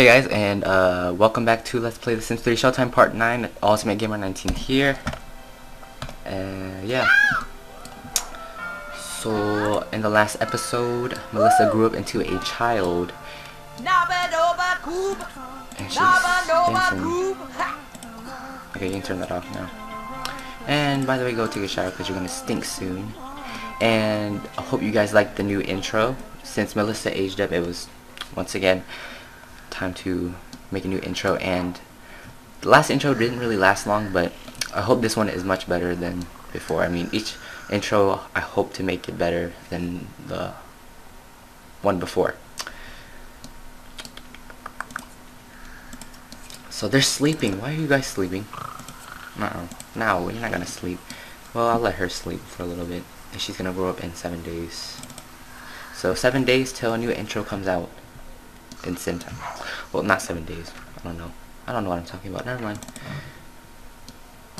Hey guys, and uh, welcome back to Let's Play The Sims 3 Showtime Part 9, Ultimate Gamer 19 here. Uh, yeah. So, in the last episode, Melissa grew up into a child. And she's dancing. Okay, you can turn that off now. And by the way, go take a shower because you're going to stink soon. And I hope you guys liked the new intro. Since Melissa aged up, it was, once again, time to make a new intro and the last intro didn't really last long but I hope this one is much better than before. I mean each intro I hope to make it better than the one before. So they're sleeping. Why are you guys sleeping? No no you're not gonna sleep. Well I'll let her sleep for a little bit and she's gonna grow up in seven days. So seven days till a new intro comes out in sim time. Well, not seven days. I don't know. I don't know what I'm talking about. Never mind.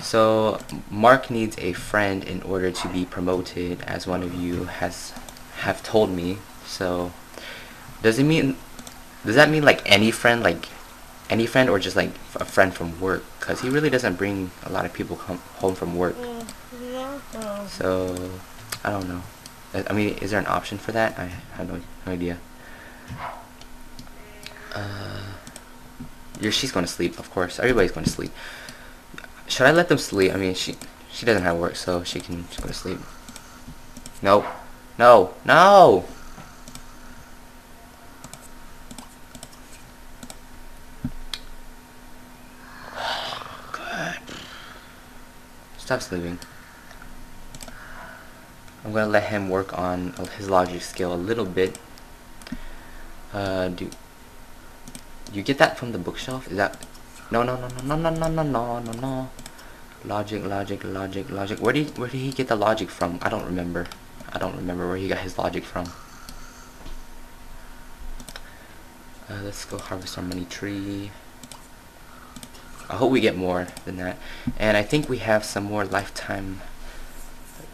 So, Mark needs a friend in order to be promoted, as one of you has have told me. So, does it mean? Does that mean like any friend, like any friend, or just like a friend from work? Cause he really doesn't bring a lot of people come home from work. Mm, so, I don't know. I mean, is there an option for that? I have no, no idea. Uh, you're, she's going to sleep, of course. Everybody's going to sleep. Should I let them sleep? I mean, she she doesn't have work, so she can go to sleep. No. No. No! Good. Stop sleeping. I'm gonna let him work on his logic skill a little bit. Uh, do you get that from the bookshelf? Is that no no no no no no no no no no logic logic logic logic where did where did he get the logic from I don't remember I don't remember where he got his logic from uh, let's go harvest our money tree I hope we get more than that and I think we have some more lifetime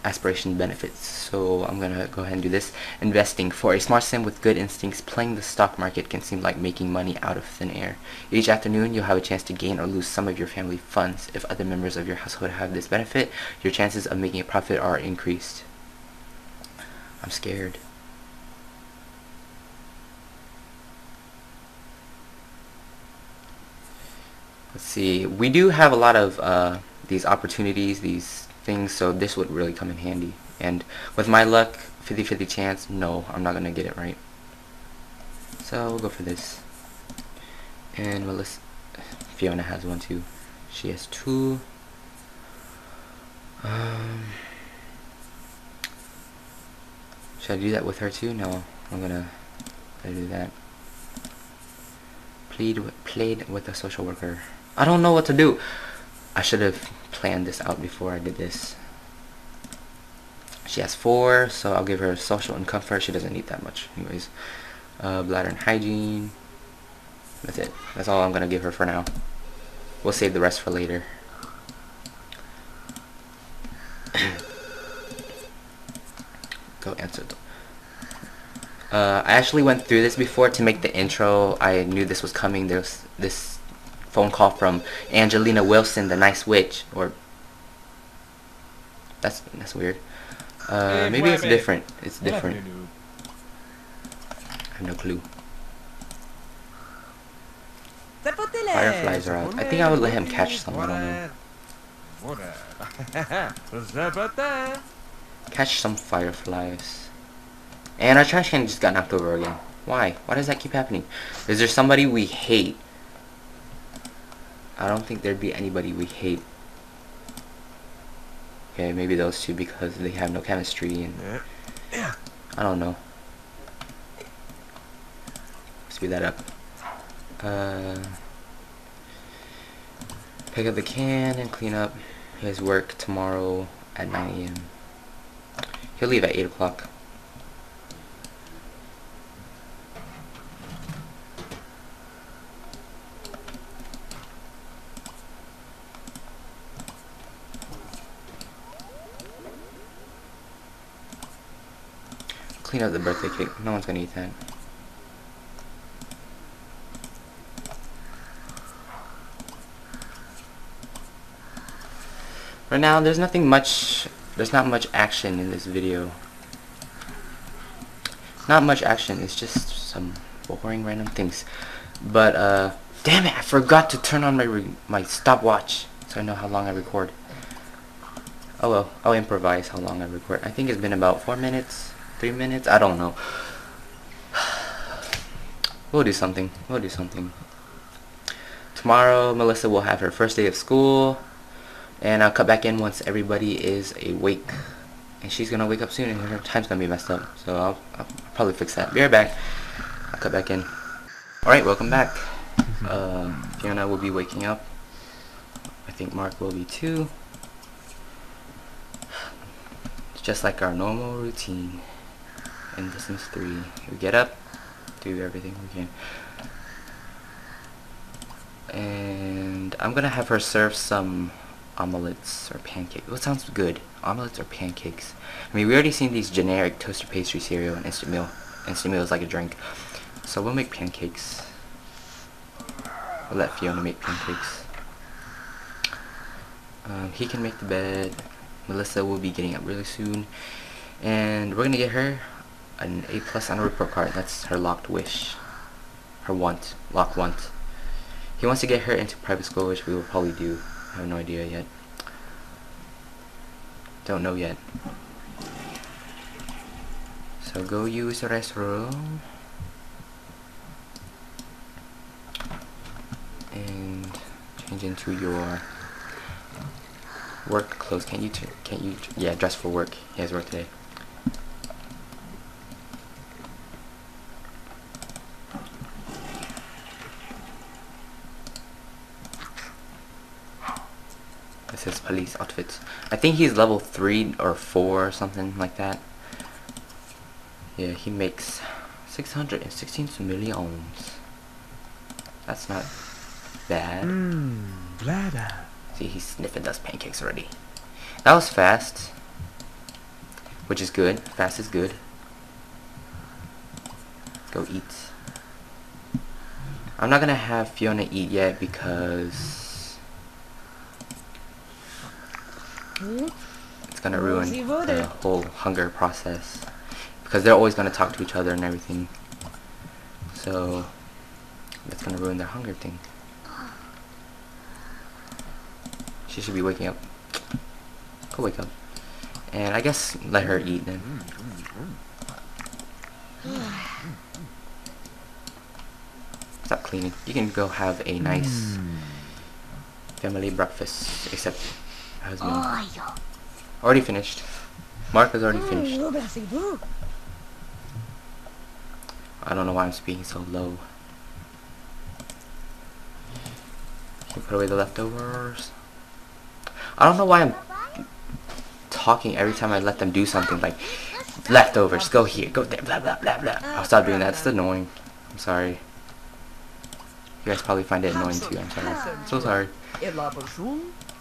aspiration benefits. So I'm gonna go ahead and do this. Investing. For a smart sim with good instincts, playing the stock market can seem like making money out of thin air. Each afternoon, you'll have a chance to gain or lose some of your family funds. If other members of your household have this benefit, your chances of making a profit are increased. I'm scared. Let's see. We do have a lot of uh, these opportunities, these things, so this would really come in handy. And with my luck, 50-50 chance, no, I'm not going to get it right. So we'll go for this. And Melissa, Fiona has one too. She has two. Um, should I do that with her too? No, I'm gonna, do that. With, played with a social worker. I don't know what to do. I should have planned this out before I did this. She has four, so I'll give her social and comfort. She doesn't need that much. Anyways, uh, bladder and hygiene. That's it. That's all I'm going to give her for now. We'll save the rest for later. Go answer them. Uh, I actually went through this before to make the intro. I knew this was coming. There's this phone call from Angelina Wilson, the nice witch, or that's that's weird. Uh, maybe it's different. It's different. I have no clue. Fireflies are out. I think I would let him catch some. I don't know. Catch some fireflies. And our trash can just got knocked over again. Why? Why does that keep happening? Is there somebody we hate I don't think there'd be anybody we hate. Okay, maybe those two because they have no chemistry and yeah. I don't know. Speed that up. Uh, pick up the can and clean up his work tomorrow at 9 a.m. He'll leave at 8 o'clock. clean up the birthday cake. No one's gonna eat that. Right now, there's nothing much, there's not much action in this video. Not much action, it's just some boring random things. But, uh, damn it, I forgot to turn on my, my stopwatch so I know how long I record. Oh well, I'll improvise how long I record. I think it's been about 4 minutes. 3 minutes, I don't know. We'll do something, we'll do something. Tomorrow, Melissa will have her first day of school. And I'll cut back in once everybody is awake. And she's gonna wake up soon and her time's gonna be messed up. So I'll, I'll probably fix that. Be right back. I'll cut back in. Alright, welcome back. Uh, Fiona will be waking up. I think Mark will be too. Just like our normal routine The Sims 3. We get up, do everything we can. And I'm gonna have her serve some omelets or pancakes. What sounds good? Omelets or pancakes? I mean, we already seen these generic toaster pastry cereal and instant meal. Instant meal is like a drink. So we'll make pancakes. We'll let Fiona make pancakes. Um, he can make the bed. Melissa will be getting up really soon. And we're gonna get her an A plus on a report card. That's her locked wish. Her want. Lock want. He wants to get her into private school, which we will probably do. I have no idea yet. Don't know yet. So go use the restroom. And change into your work clothes. Can't you, can't you, yeah, dress for work. He has work today. Police outfits. I think he's level 3 or 4 or something like that. Yeah, he makes 616 millions. That's not bad. Hmm, Glad See, he's sniffing those pancakes already. That was fast. Which is good. Fast is good. Go eat. I'm not gonna have Fiona eat yet because it's gonna ruin the whole hunger process. Because they're always gonna talk to each other and everything. So that's gonna ruin their hunger thing. She should be waking up. Go wake up. And I guess let her eat then. Stop cleaning. You can go have a nice hmm. family breakfast, except her husband. Already finished. Mark has already finished. I don't know why I'm speaking so low. Can put away the leftovers. I don't know why I'm talking every time I let them do something like leftovers, go here, go there, blah blah blah blah. I'll stop doing that. It's annoying. I'm sorry. You guys probably find it annoying too. I'm sorry. So sorry.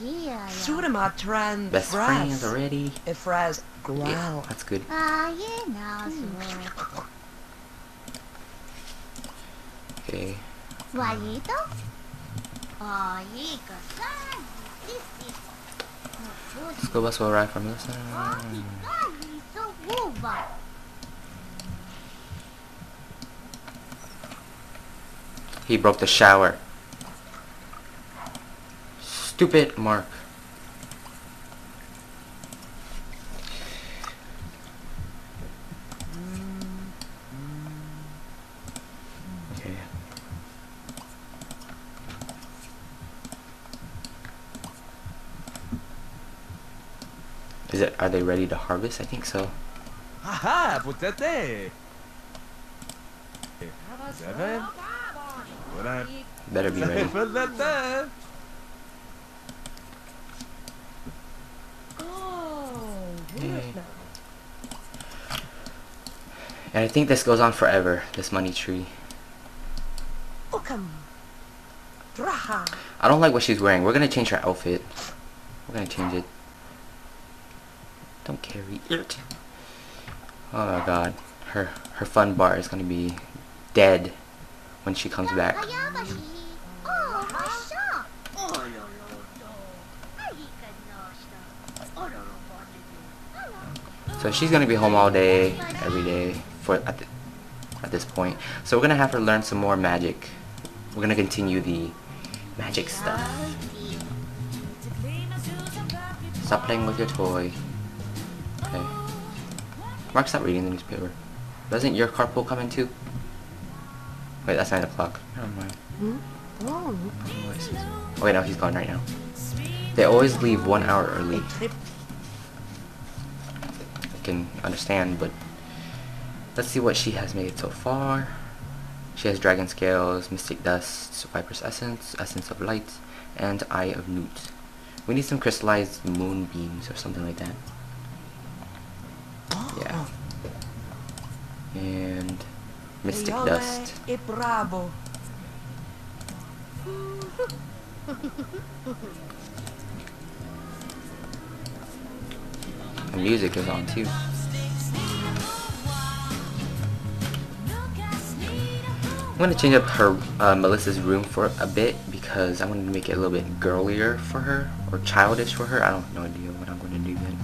Surmatran Best friends already. Efraz Yeah, growl. that's good. Okay. School bus will arrive from this side. He broke the shower. Stupid Mark. Okay. Is it? Are they ready to harvest? I think so. Aha, putate. Seven. What I Better be ready. Putate. Yay. And I think this goes on forever, this money tree. I don't like what she's wearing. We're gonna change her outfit. We're gonna change it. Don't carry it. Oh my god. Her her fun bar is gonna be dead when she comes back. So she's gonna be home all day, every day for at, the, at this point. So we're gonna have her learn some more magic. We're gonna continue the magic stuff. Stop playing with your toy. Okay. Mark, stop reading the newspaper. Doesn't your carpool come in too? Wait, that's 9 o'clock. Never mind. Hmm? Oh, wait, no, he's gone right now. They always leave one hour early. I can understand, but let's see what she has made so far. She has Dragon Scales, Mystic Dust, Viper's Essence, Essence of Light, and Eye of Newt. We need some crystallized moonbeams or something like that. Yeah. And Mystic Dust. Bravo. The music is on too. I'm gonna change up her uh, Melissa's room for a bit because I wanted to make it a little bit girlier for her or childish for her. I don't have no idea what I'm gonna do then.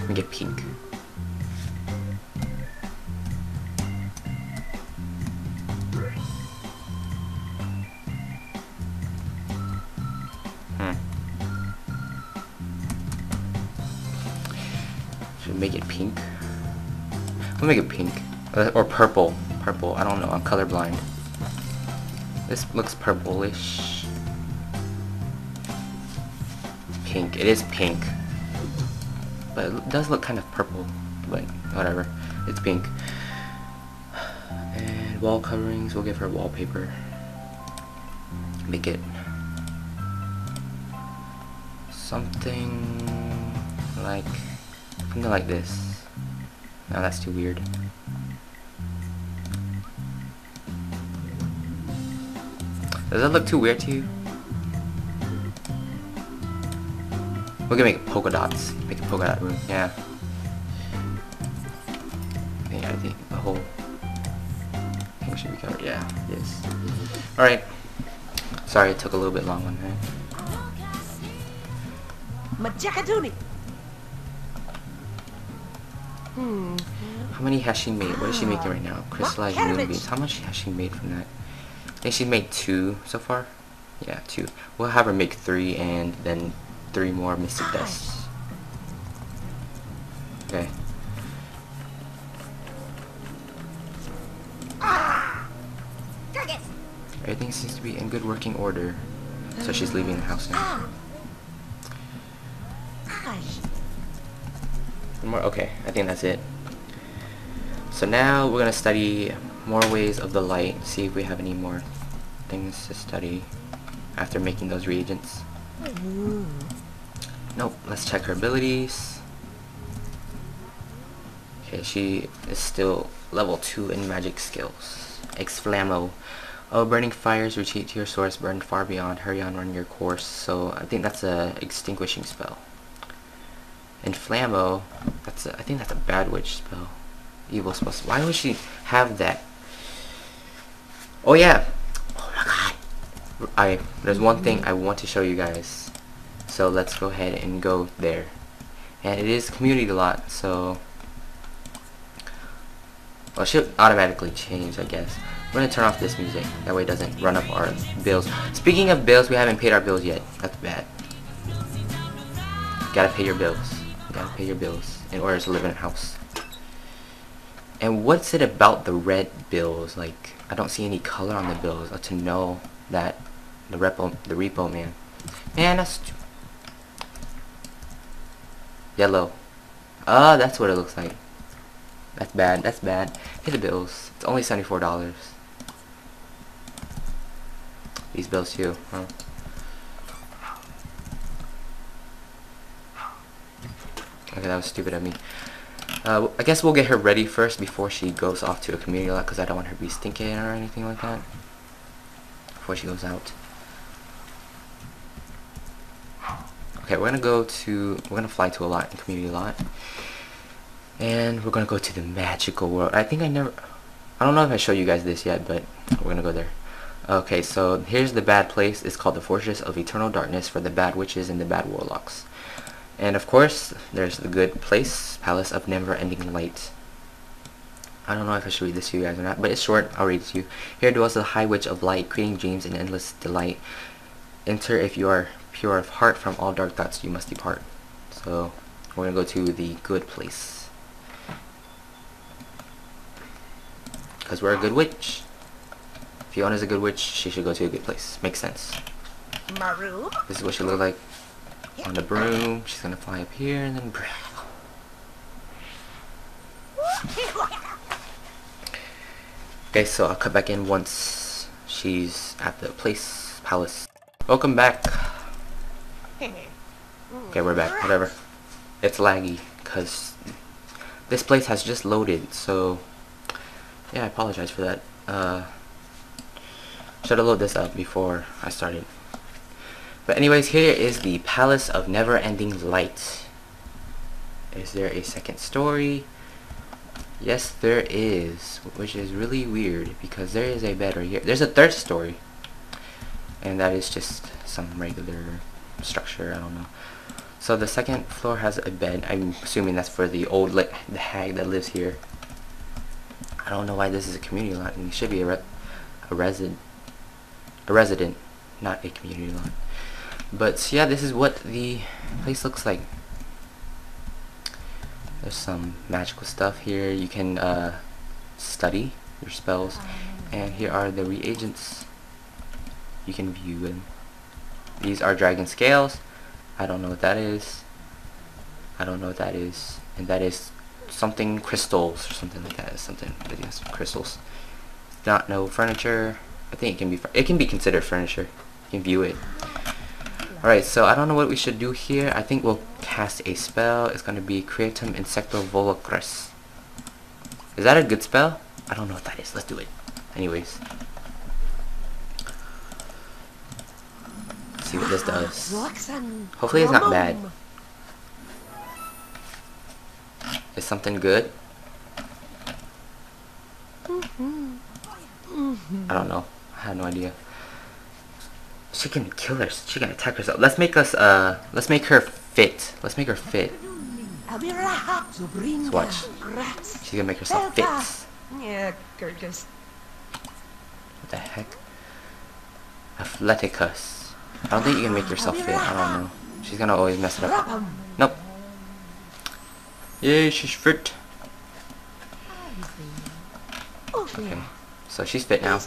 Let me get pink. Hmm. Should make it pink. We'll make it pink. Uh, or purple. Purple. I don't know. I'm colorblind. This looks purplish. Pink. It is pink. But it does look kind of purple. But whatever. It's pink. And wall coverings. We'll give her wallpaper. Make it something like something like this. No, that's too weird. Does that look too weird to you? We're gonna make polka dots. Make a polka dot room. Yeah. Yeah, I think the whole thing should be covered. Yeah, it is. Alright. Sorry it took a little bit long on that. Majakaduni. Hmm. How many has she made? What is she making right now? Crystallized cabbage. moonbeams. How much has she made from that? Think she made two so far. Yeah, two. We'll have her make three and then three more mystic dusts. Okay. Everything seems to be in good working order. So she's leaving the house now. Ah. One more? Okay, I think that's it. So now we're gonna study more ways of the light, see if we have any more things to study after making those reagents. Mm-hmm. Nope, let's check her abilities. Okay, she is still level 2 in magic skills. Exflammo. Oh, burning fires retreat to your source, burn far beyond, hurry on, run your course. So I think that's a extinguishing spell. And Flammo, that's a, I think that's a bad witch spell. Evil spell. Why would she have that? Oh yeah. Oh my god. I there's one thing I want to show you guys. So let's go ahead and go there. And it is community lot, so well, should automatically change, I guess. We're gonna turn off this music. That way it doesn't run up our bills. Speaking of bills, we haven't paid our bills yet. That's bad. gotta pay your bills. Gotta pay your bills in order to live in a house. And what's it about the red bills? Like, I don't see any color on the bills uh, to know that the repo, the repo man. Man, that's yellow. Ah, that's what it looks like. That's bad. That's bad. Pay the bills. It's only seventy-four dollars. These bills too, huh? Okay, that was stupid of me. Uh, I guess we'll get her ready first before she goes off to a community lot because I don't want her to be stinking or anything like that before she goes out. Okay, we're gonna go to we're gonna fly to a lot in community lot, and we're gonna go to the magical world. I think I never, I don't know if I showed you guys this yet, but we're gonna go there. Okay, so here's the bad place. It's called the Fortress of Eternal Darkness for the bad witches and the bad warlocks. And of course, there's the good place, Palace of Never Ending Light. I don't know if I should read this to you guys or not, but it's short. I'll read it to you. Here dwells the High Witch of Light, creating dreams and endless delight. Enter if you are pure of heart. From all dark thoughts you must depart. So, we're gonna go to the good place. Because we're a good witch. Fiona's a good witch, she should go to a good place. Makes sense. Maru. This is what she look like on the broom. She's gonna fly up here and then. Okay, so I'll cut back in once she's at the place, palace. Welcome back. Okay, we're back. Whatever. It's laggy because this place has just loaded. So yeah, I apologize for that. Uh, should have loaded this up before I started. But anyways, here is the Palace of Never Ending Light. Is there a second story? Yes, there is, which is really weird because there is a better here. There's a third story, and that is just some regular structure. I don't know. So the second floor has a bed. I'm assuming that's for the old the hag that lives here. I don't know why this is a community lot. It should be a, re a resident, a resident, not a community lot. But yeah, this is what the place looks like. There's some magical stuff here. You can uh, study your spells. And here are the reagents. You can view them. These are dragon scales. I don't know what that is. I don't know what that is. And that is something crystals or something like that. Something that has crystals. Not no furniture. I think it can be it can be considered furniture. You can view it. Alright, so I don't know what we should do here. I think we'll cast a spell. It's going to be Creatum Insecto Volacris. Is that a good spell? I don't know what that is. Let's do it. Anyways. Let's see what this does. Hopefully it's not bad. Is something good? Mm-hmm. I don't know. I have no idea. She can kill her. She can attack herself. Let's make us. Uh, let's make her fit. Let's make her fit. Let's watch. She's gonna make herself fit. Yeah, gorgeous. What the heck? Athleticus. I don't think you can make yourself fit. I don't know. She's gonna always mess it up. Nope. Yay, she's fit. Okay. So she's fit now.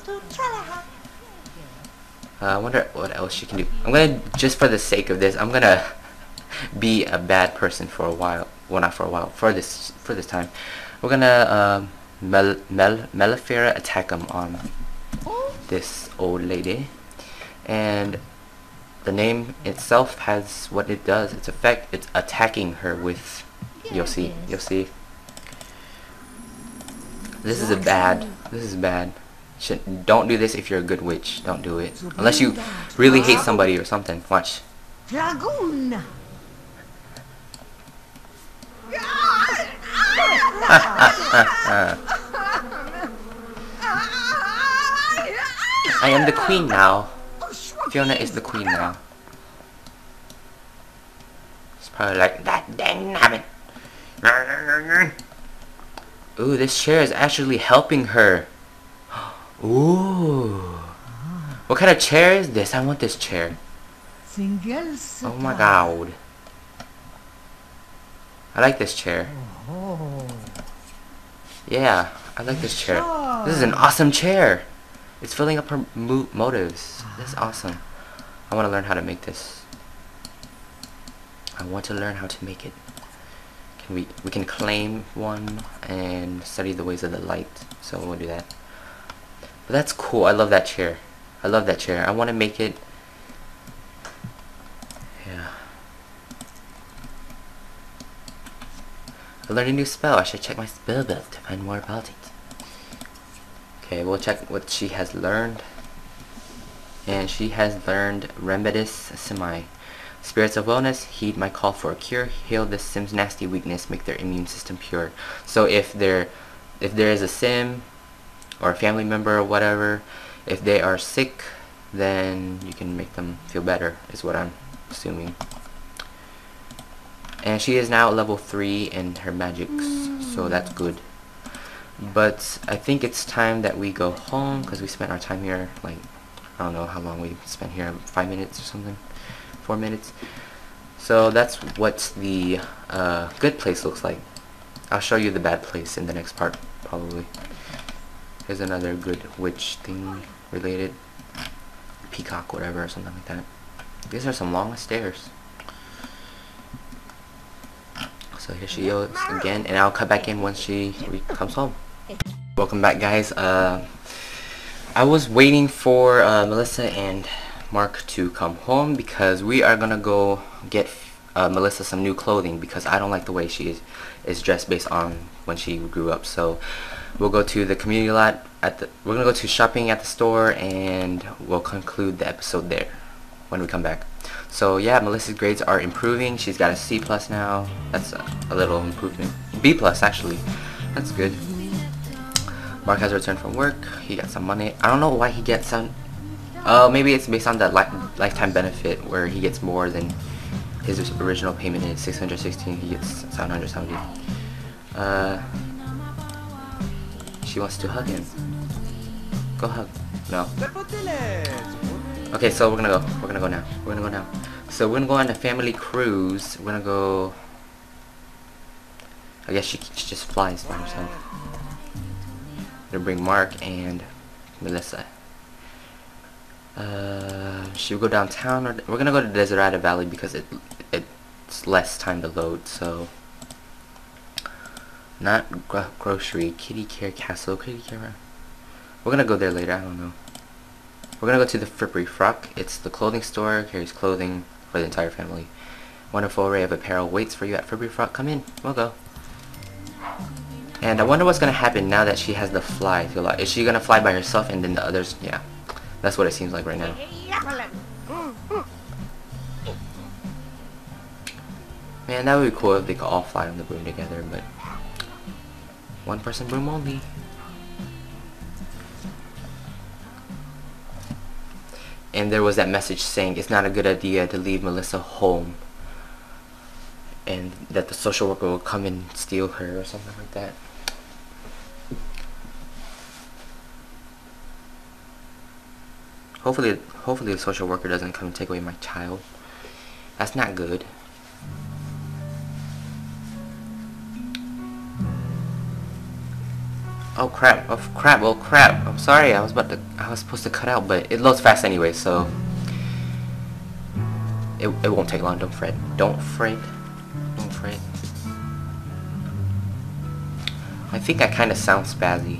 Uh, I wonder what else she can do. I'm gonna, just for the sake of this, I'm gonna be a bad person for a while. Well, not for a while. For this, for this time, we're gonna um, Mel Mel Mellifera attack him on this old lady, and the name itself has what it does. Its effect. It's attacking her with. You'll see. You'll see. This is a bad. This is bad. Should, don't do this if you're a good witch. Don't do it. Unless you really hate somebody or something. Watch. Dragoon. I am the queen now. Fiona is the queen now. It's probably like, that dang nabbit. Ooh, this chair is actually helping her. Ooh. What kind of chair is this? I want this chair. Oh my god. I like this chair. Oh. Yeah, I like this chair. This is an awesome chair. It's filling up her mo motives. This is ah. awesome. I want to learn how to make this. I want to learn how to make it. Can we we can claim one and study the ways of the light. So we'll do that. But that's cool. I love that chair. I love that chair. I want to make it. Yeah. I learned a new spell. I should check my spell book to find more about it. Okay, we'll check what she has learned. And she has learned Remedis Semi. Spirits of Wellness, heed my call for a cure, heal this Sim's nasty weakness, make their immune system pure. So if there if there is a Sim or a family member or whatever, if they are sick, then you can make them feel better, is what I'm assuming. And she is now level 3 in her magics, so that's good. But I think it's time that we go home, because we spent our time here, like, I don't know how long we spent here, 5 minutes or something, 4 minutes. So that's what the uh, good place looks like. I'll show you the bad place in the next part, probably. Here's another good witch thing related. Peacock, whatever, or something like that. These are some long stairs. So here she goes again, and I'll cut back in once she comes home. Welcome back, guys. Uh, I was waiting for uh, Melissa and Mark to come home because we are gonna go get uh, Melissa some new clothing because I don't like the way she is, is dressed based on when she grew up. So we'll go to the community lot at the. We're gonna go to shopping at the store and we'll conclude the episode there when we come back. So yeah, Melissa's grades are improving. She's got a C plus now. That's a, a little improvement. B plus actually. That's good. Mark has returned from work. He got some money. I don't know why he gets some. Oh, uh, maybe it's based on that li lifetime benefit where he gets more than his original payment is 616. He gets 770. Uh, she wants to hug him. Go hug. No. Okay, so we're gonna go. We're gonna go now. We're gonna go now. So we're gonna go on a family cruise. We're gonna go. I guess she, she just flies by herself. We're gonna bring Mark and Melissa. Uh, she will go downtown, or we're gonna go to Desiderata Valley because it it's less time to load. So not gro grocery, kitty care castle, kitty care. We're gonna go there later. I don't know. We're gonna go to the Frippery Frock. It's the clothing store, carries clothing for the entire family. Wonderful array of apparel waits for you at Frippery Frock. Come in, we'll go. And I wonder what's gonna happen now that she has the fly. Is she gonna fly by herself and then the others? Yeah, that's what it seems like right now. Man, that would be cool if they could all fly on the broom together, but one person broom only. and there was that message saying it's not a good idea to leave Melissa home and that the social worker will come and steal her or something like that. Hopefully, hopefully the social worker doesn't come and take away my child. That's not good. Oh crap, oh crap, oh crap. I'm sorry, I was about to, I was supposed to cut out, but it loads fast anyway, so. It, it won't take long, don't fret. Don't fret. Don't fret. I think I kind of sound spazzy.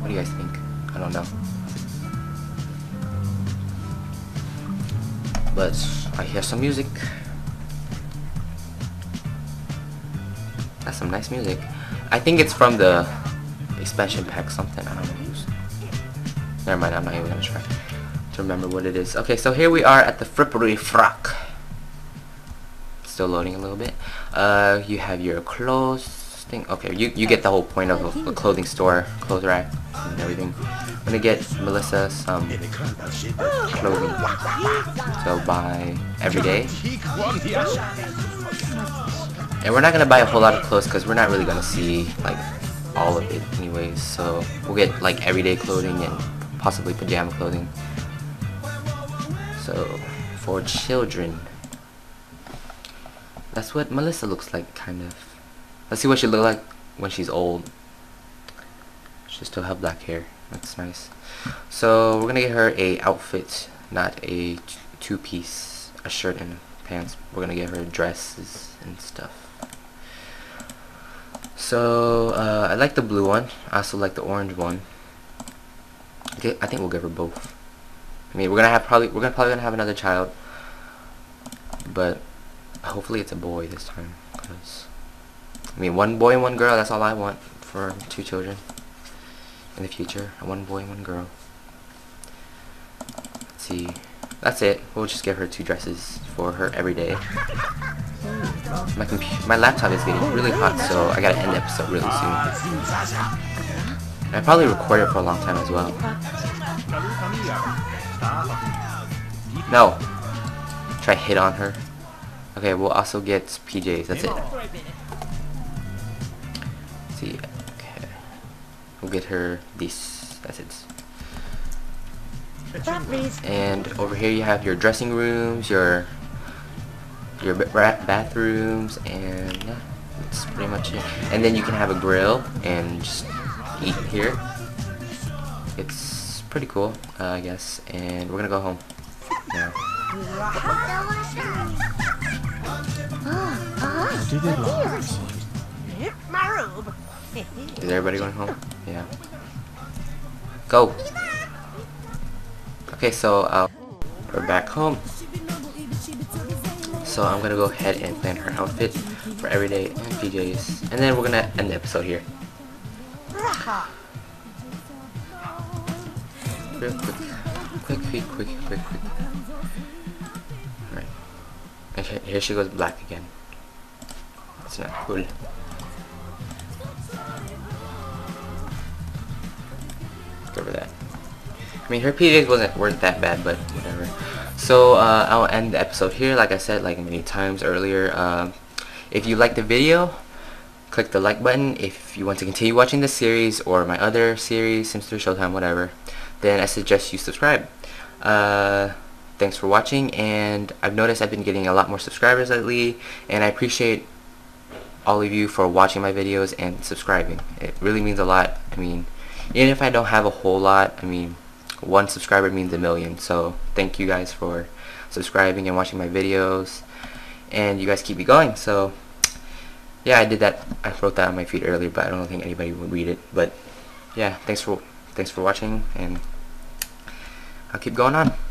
What do you guys think? I don't know. But I hear some music. That's some nice music. I think it's from the expansion pack something. I don't know. Never mind, I'm not even gonna try to remember what it is. Okay, so here we are at the Frippery Frock. Still loading a little bit. Uh, you have your clothes thing. Okay, you, you get the whole point of a, a clothing store, clothes rack, and everything. I'm gonna get Melissa some clothing. So buy every day. And we're not gonna buy a whole lot of clothes because we're not really gonna see like all of it anyways so we'll get like everyday clothing and possibly pajama clothing. So for children that's what Melissa looks like kind of. Let's see what she look like when she's old. She still have black hair. That's nice. So we're gonna get her a outfit not a two-piece a shirt and pants. We're gonna get her dresses and stuff so, uh, I like the blue one. I also like the orange one. Okay, I think we'll give her both. I mean, we're gonna have probably we're gonna probably gonna have another child, but hopefully it's a boy this time, because I mean, one boy and one girl, that's all I want for two children in the future. One boy and one girl. Let's see. That's it. We'll just give her two dresses for her every day. My computer, my laptop is getting really hot, so I gotta end the episode really soon. I probably record it for a long time as well. No. Try hit on her. Okay, we'll also get PJs. That's it. Let's see. Okay. We'll get her these. That's it. And over here you have your dressing rooms, your your ba- ba- bathrooms, and yeah, that's pretty much it. And then you can have a grill and just eat here. It's pretty cool, uh, I guess. And we're gonna go home now. Hit my robe. Is everybody going home? Yeah. Go. Okay, so uh, we're back home. So I'm gonna go ahead and plan her outfit for everyday and PJs, and then we're gonna end the episode here. Real quick, quick, quick, quick, quick, quick. Right. And here- she goes black again. It's not cool. Get over that. I mean, her PJs wasn't weren't that bad, but whatever. So uh, I'll end the episode here. Like I said, like many times earlier. Um, if you like the video, click the like button. If you want to continue watching this series or my other series, Sims 3 Showtime, whatever, then I suggest you subscribe. Uh, thanks for watching, and I've noticed I've been getting a lot more subscribers lately, and I appreciate all of you for watching my videos and subscribing. It really means a lot. I mean, even if I don't have a whole lot, I mean, one subscriber means a million. So thank you guys for subscribing and watching my videos, and you guys keep me going. So yeah, I did that. I wrote that on my feed earlier, but I don't think anybody would read it. But yeah, thanks for thanks for watching, and I'll keep going on.